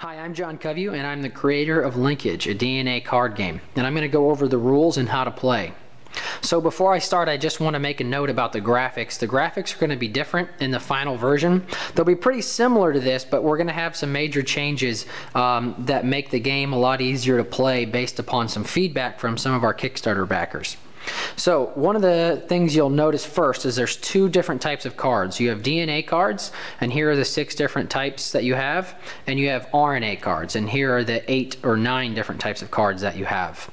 Hi, I'm John Coveyou, and I'm the creator of Linkage, a DNA card game. And I'm going to go over the rules and how to play. So before I start, I just want to make a note about the graphics. The graphics are going to be different in the final version. They'll be pretty similar to this, but we're going to have some major changes um, that make the game a lot easier to play based upon some feedback from some of our Kickstarter backers. So one of the things you'll notice first is there's two different types of cards. You have DNA cards, and here are the six different types that you have, and you have RNA cards, and here are the eight or nine different types of cards that you have.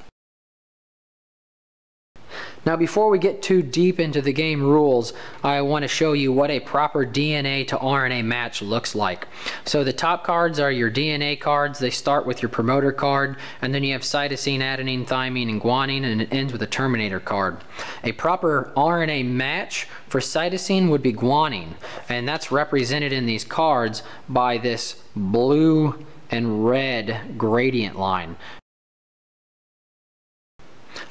Now before we get too deep into the game rules, I want to show you what a proper DNA to RNA match looks like. So the top cards are your DNA cards. They start with your promoter card, and then you have cytosine, adenine, thymine, and guanine, and it ends with a terminator card. A proper RNA match for cytosine would be guanine, and that's represented in these cards by this blue and red gradient line.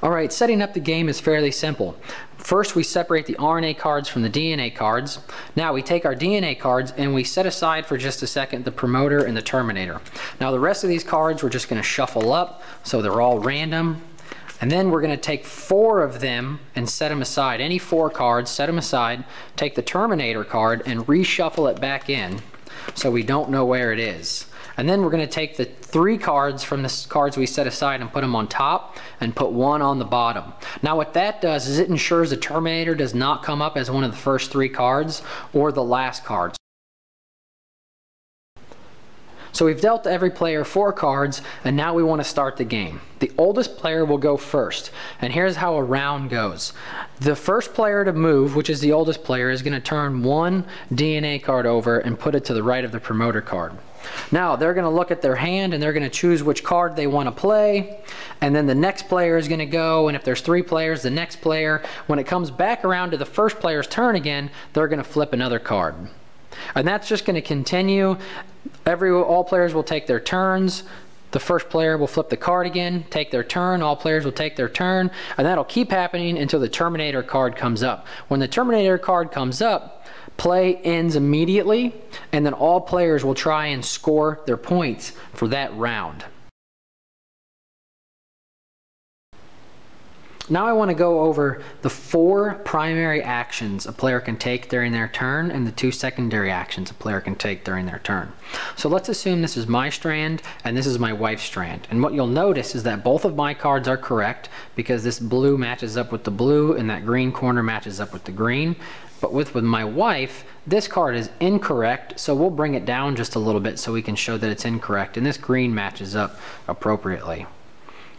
Alright, setting up the game is fairly simple. First we separate the RNA cards from the DNA cards. Now we take our DNA cards and we set aside for just a second the promoter and the terminator. Now the rest of these cards we're just going to shuffle up so they're all random. And then we're going to take four of them and set them aside. Any four cards, set them aside, take the terminator card and reshuffle it back in so we don't know where it is. And then we're going to take the three cards from the cards we set aside and put them on top and put one on the bottom. Now what that does is it ensures the Terminator does not come up as one of the first three cards or the last cards. So we've dealt every player four cards, and now we want to start the game. The oldest player will go first, and here's how a round goes. The first player to move, which is the oldest player, is going to turn one DNA card over and put it to the right of the promoter card. Now they're going to look at their hand and they're going to choose which card they want to play. And then the next player is going to go. And if there's three players, the next player, when it comes back around to the first player's turn again, they're going to flip another card. And that's just going to continue. Every all players will take their turns. The first player will flip the card again, take their turn, all players will take their turn, and that'll keep happening until the Terminator card comes up. When the Terminator card comes up, play ends immediately, and then all players will try and score their points for that round. Now I want to go over the four primary actions a player can take during their turn and the two secondary actions a player can take during their turn. So let's assume this is my strand and this is my wife's strand. And what you'll notice is that both of my cards are correct because this blue matches up with the blue and that green corner matches up with the green. But with, with my wife, this card is incorrect, so we'll bring it down just a little bit so we can show that it's incorrect. And this green matches up appropriately.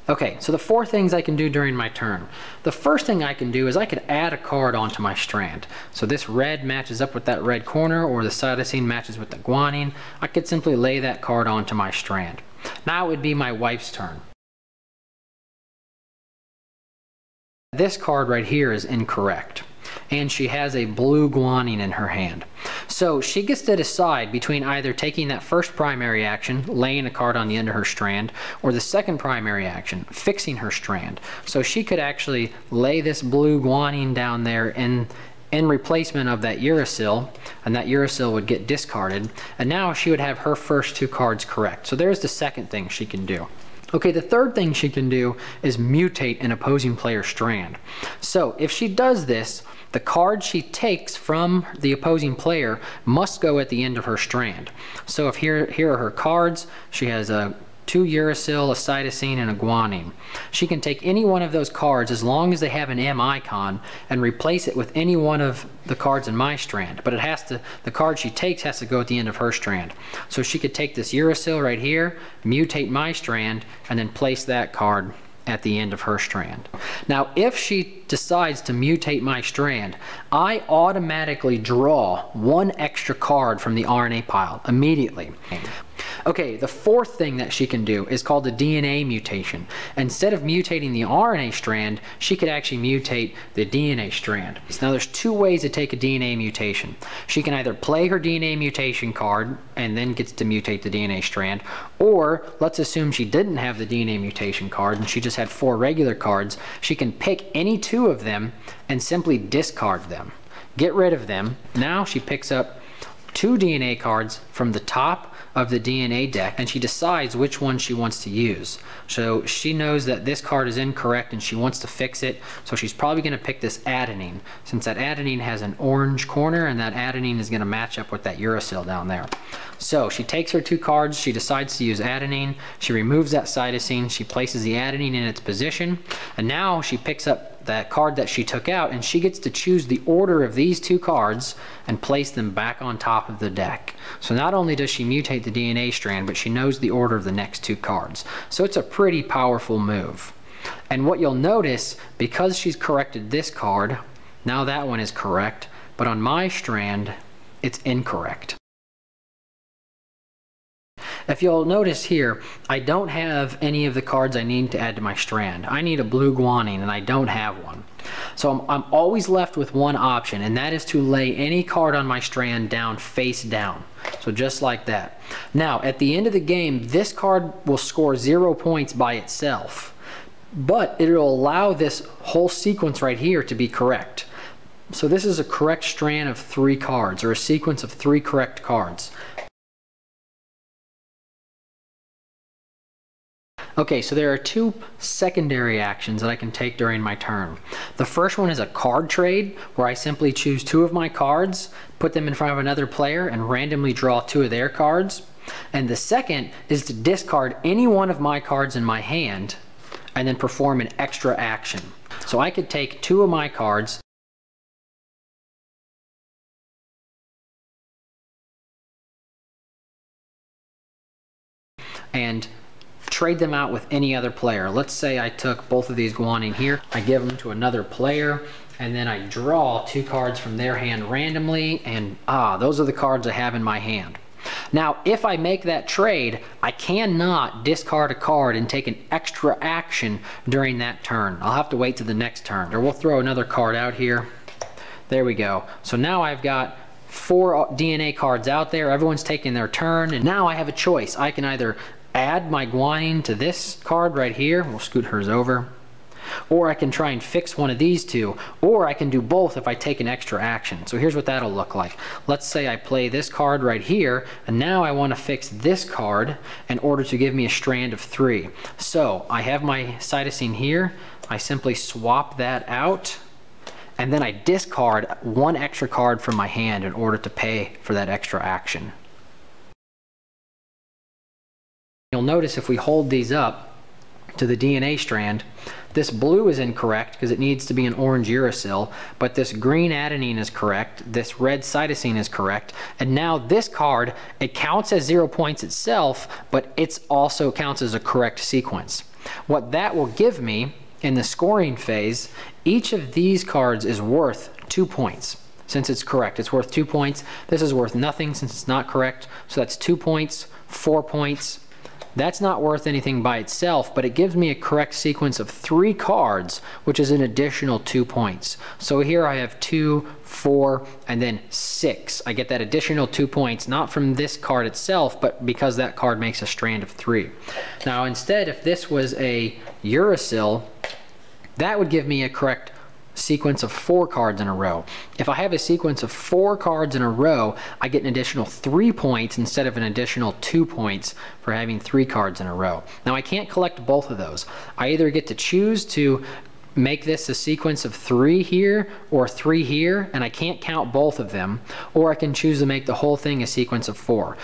Okay, so the four things I can do during my turn. The first thing I can do is I could add a card onto my strand. So this red matches up with that red corner or the cytosine matches with the guanine. I could simply lay that card onto my strand. Now it would be my wife's turn. This card right here is incorrect and she has a blue guanine in her hand. So she gets to decide between either taking that first primary action, laying a card on the end of her strand, or the second primary action, fixing her strand. So she could actually lay this blue guanine down there in in replacement of that uracil, and that uracil would get discarded, and now she would have her first two cards correct. So there's the second thing she can do. Okay, the third thing she can do is mutate an opposing player strand. So if she does this, the card she takes from the opposing player must go at the end of her strand. So if here, here are her cards, she has a two uracil, a cytosine, and a guanine. She can take any one of those cards as long as they have an M icon and replace it with any one of the cards in my strand. But it has to, the card she takes has to go at the end of her strand. So she could take this uracil right here, mutate my strand, and then place that card at the end of her strand. Now, if she decides to mutate my strand, I automatically draw one extra card from the RNA pile immediately. Okay, the fourth thing that she can do is called a DNA mutation. Instead of mutating the RNA strand, she could actually mutate the DNA strand. Now there's two ways to take a DNA mutation. She can either play her DNA mutation card and then gets to mutate the DNA strand, or let's assume she didn't have the DNA mutation card and she just had four regular cards, she can pick any two of them and simply discard them. Get rid of them. Now she picks up two DNA cards from the top of the DNA deck and she decides which one she wants to use. So she knows that this card is incorrect and she wants to fix it. So she's probably going to pick this adenine since that adenine has an orange corner and that adenine is going to match up with that uracil down there. So she takes her two cards, she decides to use adenine, she removes that cytosine, she places the adenine in its position, and now she picks up that card that she took out and she gets to choose the order of these two cards and place them back on top of the deck. So not only does she mutate the DNA strand, but she knows the order of the next two cards. So it's a pretty powerful move. And what you'll notice, because she's corrected this card, now that one is correct, but on my strand, it's incorrect. If you'll notice here, I don't have any of the cards I need to add to my strand. I need a blue guanine and I don't have one. So I'm, I'm, always left with one option and that is to lay any card on my strand down face down. So just like that. Now at the end of the game, this card will score zero points by itself, but it'll allow this whole sequence right here to be correct. So this is a correct strand of three cards or a sequence of three correct cards. Okay, so there are two secondary actions that I can take during my turn. The first one is a card trade, where I simply choose two of my cards, put them in front of another player, and randomly draw two of their cards. And the second is to discard any one of my cards in my hand, and then perform an extra action. So I could take two of my cards, and trade them out with any other player. Let's say I took both of these guanine here, I give them to another player, and then I draw two cards from their hand randomly, and ah, those are the cards I have in my hand. Now, if I make that trade, I cannot discard a card and take an extra action during that turn. I'll have to wait to the next turn, or we'll throw another card out here. There we go. So now I've got four DNA cards out there. Everyone's taking their turn, and now I have a choice. I can either add my guanine to this card right here. We'll scoot hers over. Or I can try and fix one of these two. Or I can do both if I take an extra action. So here's what that'll look like. Let's say I play this card right here, and now I want to fix this card in order to give me a strand of three. So I have my cytosine here. I simply swap that out and then I discard one extra card from my hand in order to pay for that extra action. You'll notice if we hold these up to the DNA strand, this blue is incorrect because it needs to be an orange uracil, but this green adenine is correct, this red cytosine is correct, and now this card, it counts as zero points itself, but it also counts as a correct sequence. What that will give me in the scoring phase, each of these cards is worth two points. Since it's correct, it's worth two points. This is worth nothing since it's not correct, so that's two points, four points, that's not worth anything by itself, but it gives me a correct sequence of three cards, which is an additional two points. So here I have two, four, and then six. I get that additional two points, not from this card itself, but because that card makes a strand of three. Now instead, if this was a Uracil, that would give me a correct sequence of four cards in a row. If I have a sequence of four cards in a row, I get an additional three points instead of an additional two points for having three cards in a row. Now I can't collect both of those. I either get to choose to make this a sequence of three here or three here, and I can't count both of them, or I can choose to make the whole thing a sequence of four.